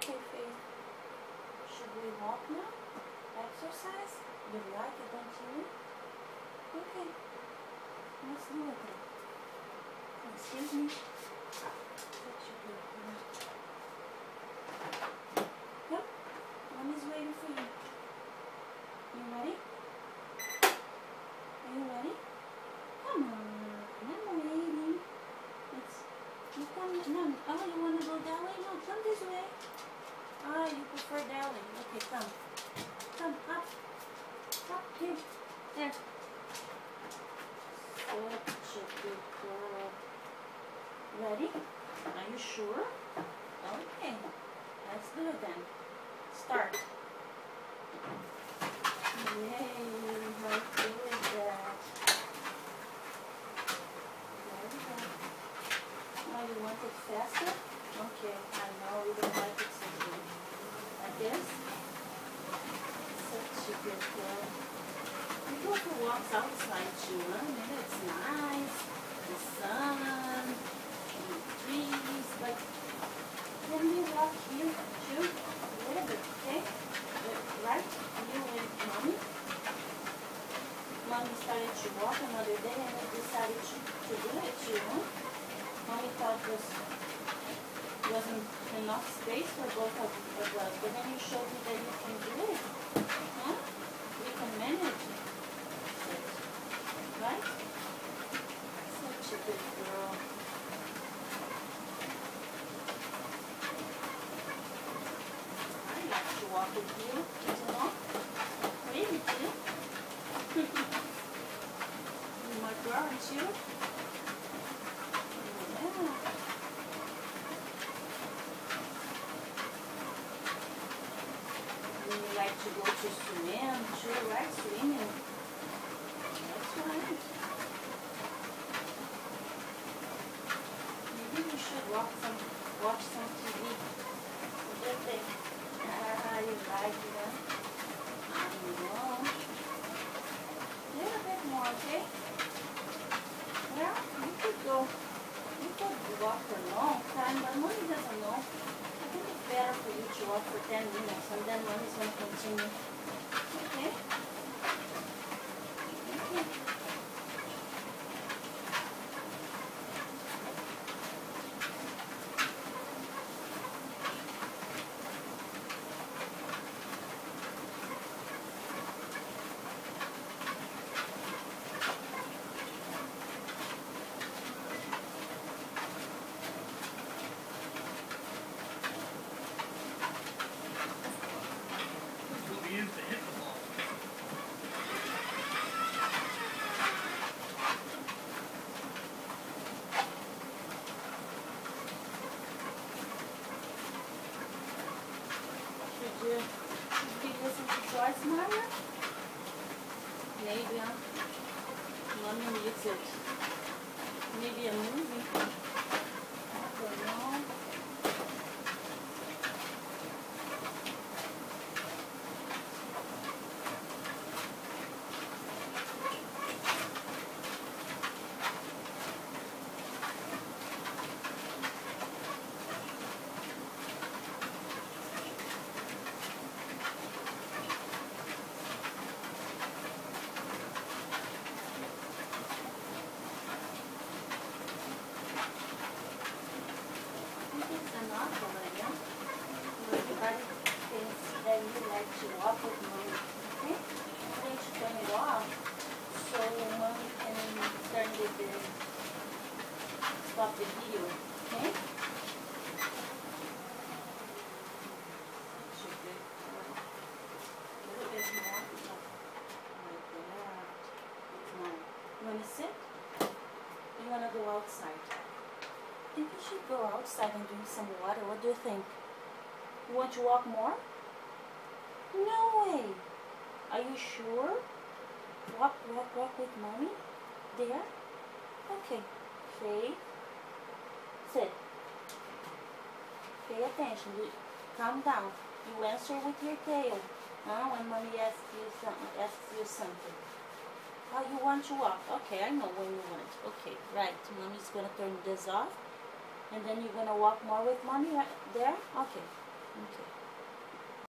Okay. Should we walk now? Exercise? You like it, don't you? Okay. Let's do it. Excuse me. What you do? Yep. Mommy's waiting for you. You ready? Are you ready? Come on. I'm waiting. It's you come no oh you wanna go that way? No, come this way. Ah, you prefer way. Okay, come. Come, up. Up here. There. Such a good girl. Ready? Are you sure? Okay. Let's do it then. Start. Yay, good is that? There we go. Oh, you want it faster? Okay, I know you don't like it so good. This? Such a good girl. We go for walks outside huh? Maybe it's nice. The sun, and the trees, but can we walk here too? A little bit, okay? Right? You and mommy? Mommy started to walk another day and I decided to, to do it too, huh? Mommy thought was wasn't enough space for both of, us, but then you showed me that you can do it. Huh? We can manage it. Right? Such a good girl. I like to walk with you, you know? Really do. You're my girl, aren't you? Yeah. You like to go to swim too, right? Swimming. That's right. Maybe we should watch some watch some TV. What do you? Ah, you like huh? I know. A little bit more, okay? Well, you could go. You could walk for a long time, but mommy doesn't know. I think it's better for you to walk for 10 minutes and then mommy's going to continue. Okay? Okay. That's what we used to hit the ball. Should you should we listen to Joyce Meyer? Maybe, huh? Mommy needs it. Maybe a movie. I don't know. I think it's enough already, huh? Everybody thinks that you like to walk with mommy, okay? I'm going to turn it off so mommy can turn the, the stop the video, okay? You wanna sit? You wanna go outside? I think you should go outside and drink some water. What do you think? You want to walk more? No way. Are you sure? Walk, walk, walk with mommy? There? Okay. Faith. Sit. Pay attention. Calm down. You answer with your tail. Huh? When mommy asks you something, asks you something. How you want to walk? Okay, I know when you want. Okay, right. Mommy's gonna turn this off. And then you're gonna walk more with mommy right there? Okay. Okay.